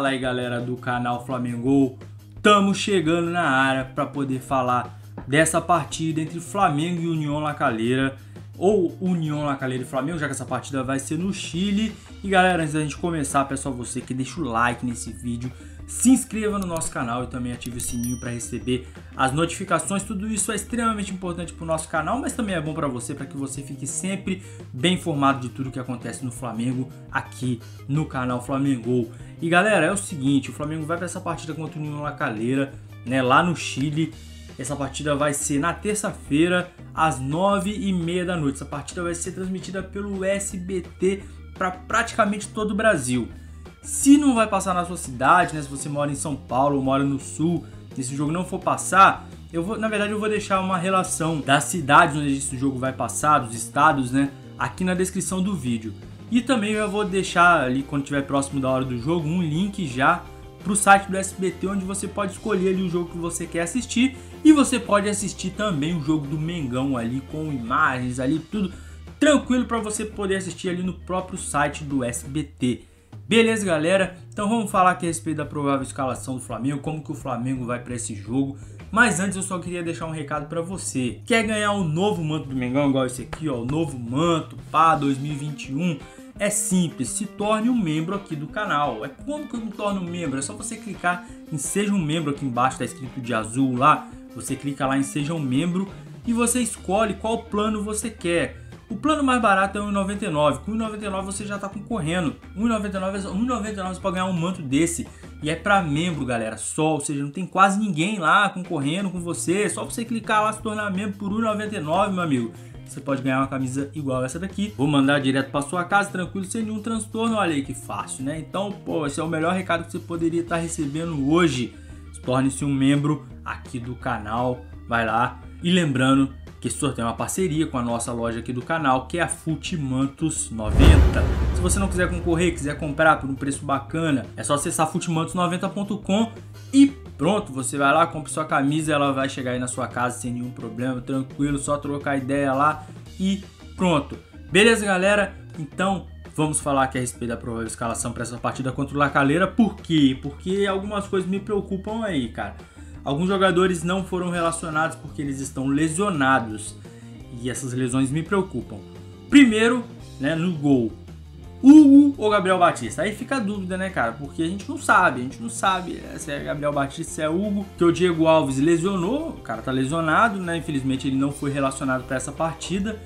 Fala aí galera do canal Flamengo, estamos chegando na área para poder falar dessa partida entre Flamengo e União La Calera, ou União La Calera e Flamengo, já que essa partida vai ser no Chile. E galera, antes da gente começar, pessoal, você que deixa o like nesse vídeo, se inscreva no nosso canal e também ative o sininho para receber as notificações. Tudo isso é extremamente importante para o nosso canal, mas também é bom para você, para que você fique sempre bem informado de tudo que acontece no Flamengo aqui no canal Flamengo. E galera, é o seguinte, o Flamengo vai para essa partida contra o União La Calera, né, lá no Chile. Essa partida vai ser na terça-feira, às nove e meia da noite. Essa partida vai ser transmitida pelo SBT para praticamente todo o Brasil. Se não vai passar na sua cidade, né? Se você mora em São Paulo ou mora no Sul, e esse jogo não for passar, eu vou, na verdade, eu vou deixar uma relação das cidades onde esse jogo vai passar, dos estados, né? Aqui na descrição do vídeo. E também eu vou deixar ali, quando estiver próximo da hora do jogo, um link já para o site do SBT, onde você pode escolher ali o jogo que você quer assistir. E você pode assistir também o jogo do Mengão ali, com imagens ali, tudo tranquilo para você poder assistir ali no próprio site do SBT. Beleza, galera? Então vamos falar aqui a respeito da provável escalação do Flamengo, como que o Flamengo vai para esse jogo. Mas antes eu só queria deixar um recado para você. Quer ganhar o novo manto do Mengão, igual esse aqui, ó, o novo manto PA 2021? É simples, se torne um membro aqui do canal. É como que eu me torno um membro? É só você clicar em seja um membro aqui embaixo, tá escrito de azul lá. Você clica lá em seja um membro e você escolhe qual plano você quer. O plano mais barato é 1,99. Com 1,99 você já está concorrendo. 1,99 1,99 você pode ganhar um manto desse. E é para membro, galera, só. Ou seja, não tem quase ninguém lá concorrendo com você. Só você clicar lá se tornar membro por 1,99, meu amigo. Você pode ganhar uma camisa igual essa daqui. Vou mandar direto para sua casa, tranquilo, sem nenhum transtorno. Olha aí que fácil, né? Então, pô, esse é o melhor recado que você poderia estar recebendo hoje. Torne-se um membro aqui do canal. Vai lá. E lembrando que esse sorteio é uma parceria com a nossa loja aqui do canal, que é a Futimantos 90. Se você não quiser concorrer, quiser comprar por um preço bacana, é só acessar futimantos90.com e pronto, você vai lá, compra sua camisa, ela vai chegar aí na sua casa sem nenhum problema, tranquilo, só trocar ideia lá e pronto. Beleza, galera? Então, vamos falar aqui a respeito da provável escalação para essa partida contra o Lacaleira. Por quê? Porque algumas coisas me preocupam aí, cara. Alguns jogadores não foram relacionados porque eles estão lesionados e essas lesões me preocupam. Primeiro, né, no gol, Hugo ou Gabriel Batista? Aí fica a dúvida, né, cara? Porque a gente não sabe, a gente não sabe né, se é Gabriel Batista, se é Hugo, que o Diego Alves lesionou, o cara tá lesionado, né? Infelizmente ele não foi relacionado para essa partida.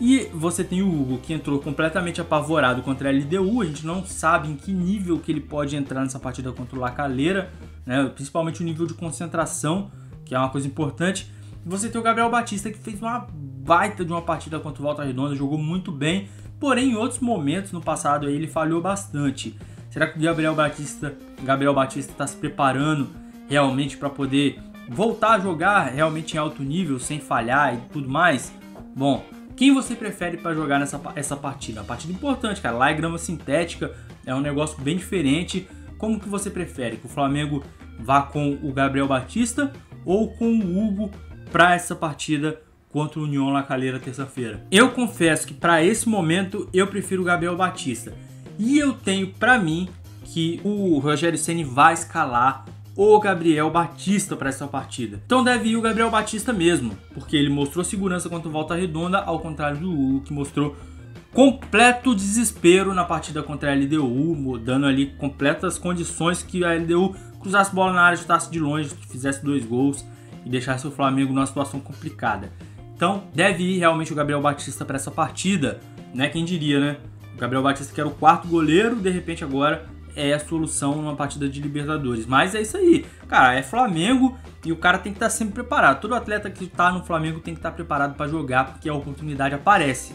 E você tem o Hugo que entrou completamente apavorado contra a LDU, a gente não sabe em que nível que ele pode entrar nessa partida contra o Lacaleira, né? principalmente o nível de concentração, que é uma coisa importante. Você tem o Gabriel Batista que fez uma baita de uma partida contra o Volta Redonda, jogou muito bem, porém em outros momentos no passado ele falhou bastante. Será que o Gabriel Batista, Gabriel Batista está se preparando realmente para poder voltar a jogar realmente em alto nível, sem falhar e tudo mais? Bom, quem você prefere para jogar nessa essa partida? Uma partida importante, cara. Lá é grama sintética, é um negócio bem diferente. Como que você prefere? Que o Flamengo vá com o Gabriel Batista ou com o Hugo para essa partida contra o União La Calera terça-feira? Eu confesso que para esse momento eu prefiro o Gabriel Batista. E eu tenho para mim que o Rogério Ceni vai escalar o Gabriel Batista para essa partida. Então deve ir o Gabriel Batista mesmo, porque ele mostrou segurança contra o Volta Redonda, ao contrário do Hugo, que mostrou completo desespero na partida contra a LDU, dando ali completas condições que a LDU cruzasse bola na área, chutasse de longe, fizesse dois gols e deixasse o Flamengo numa situação complicada. Então deve ir realmente o Gabriel Batista para essa partida, né? Quem diria, né? O Gabriel Batista que era o quarto goleiro, de repente agora é a solução numa partida de Libertadores. Mas é isso aí, cara, é Flamengo e o cara tem que estar tá sempre preparado. Todo atleta que está no Flamengo tem que estar tá preparado para jogar porque a oportunidade aparece.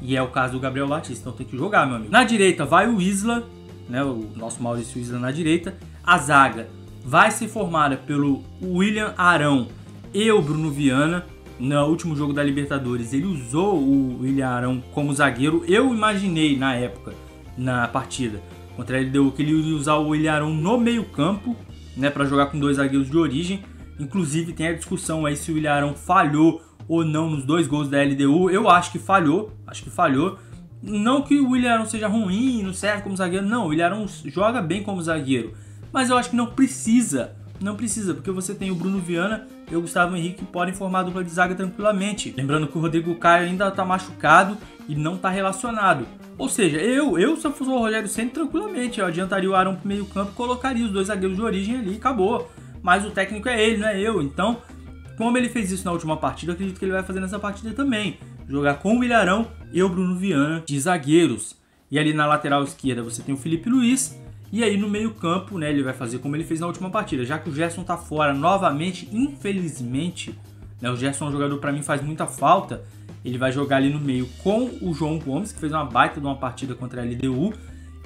E é o caso do Gabriel Batista, então tem que jogar, meu amigo. Na direita vai o Isla, né, o nosso Maurício Isla na direita. A zaga vai ser formada pelo William Arão e o Bruno Viana. No último jogo da Libertadores, ele usou o William Arão como zagueiro. Eu imaginei na época, na partida, Contra ele deu que ele ia usar o Ilharão no meio-campo, né, para jogar com dois zagueiros de origem. Inclusive tem a discussão aí se o Ilharão falhou ou não nos dois gols da LDU. Eu acho que falhou, acho que falhou. Não que o Ilharão seja ruim, não serve como zagueiro, não. O Ilharão joga bem como zagueiro. mas eu acho que não precisa. Não precisa, porque você tem o Bruno Viana e o Gustavo Henrique que podem formar a dupla de zaga tranquilamente. Lembrando que o Rodrigo Caio ainda está machucado e não está relacionado. Ou seja, eu, eu se eu fosse o Rogério Senna, tranquilamente, eu adiantaria o Arão pro meio campo, colocaria os dois zagueiros de origem ali e acabou. Mas o técnico é ele, não é eu. Então, como ele fez isso na última partida, acredito que ele vai fazer nessa partida também. Jogar com o Ilharão e o Bruno Viana de zagueiros. E ali na lateral esquerda você tem o Felipe Luiz. E aí no meio campo, né, ele vai fazer como ele fez na última partida. Já que o Gerson tá fora novamente, infelizmente, né, o Gerson é um jogador para mim faz muita falta. Ele vai jogar ali no meio com o João Gomes, que fez uma baita de uma partida contra a LDU.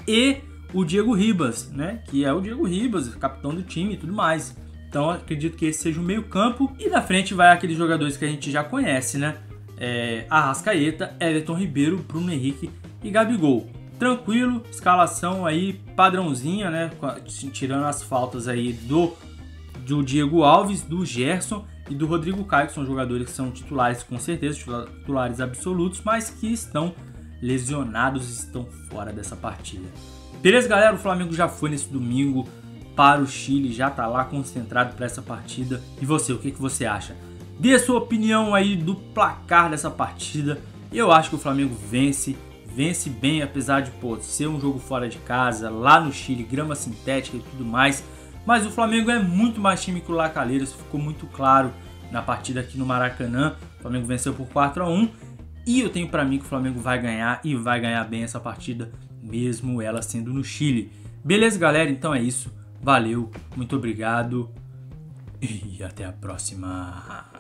E o Diego Ribas, né, que é o Diego Ribas, capitão do time e tudo mais. Então acredito que esse seja o meio campo. E na frente vai aqueles jogadores que a gente já conhece, né? É, Arrascaeta, Everton Ribeiro, Bruno Henrique e Gabigol. Tranquilo, escalação aí padrãozinha, né? Tirando as faltas aí do, do Diego Alves, do Gerson e do Rodrigo Caio, que são jogadores que são titulares com certeza, titulares absolutos, mas que estão lesionados estão fora dessa partida. Beleza, galera? O Flamengo já foi nesse domingo para o Chile, já está lá concentrado para essa partida. E você, o que, que você acha? Dê a sua opinião aí do placar dessa partida. Eu acho que o Flamengo vence, vence bem, apesar de pô, ser um jogo fora de casa, lá no Chile, grama sintética e tudo mais. Mas o Flamengo é muito mais time que o Lacalheiras, ficou muito claro na partida aqui no Maracanã. O Flamengo venceu por 4 a 1 e eu tenho para mim que o Flamengo vai ganhar e vai ganhar bem essa partida, mesmo ela sendo no Chile. Beleza, galera? Então é isso. Valeu, muito obrigado e até a próxima.